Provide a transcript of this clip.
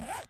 What?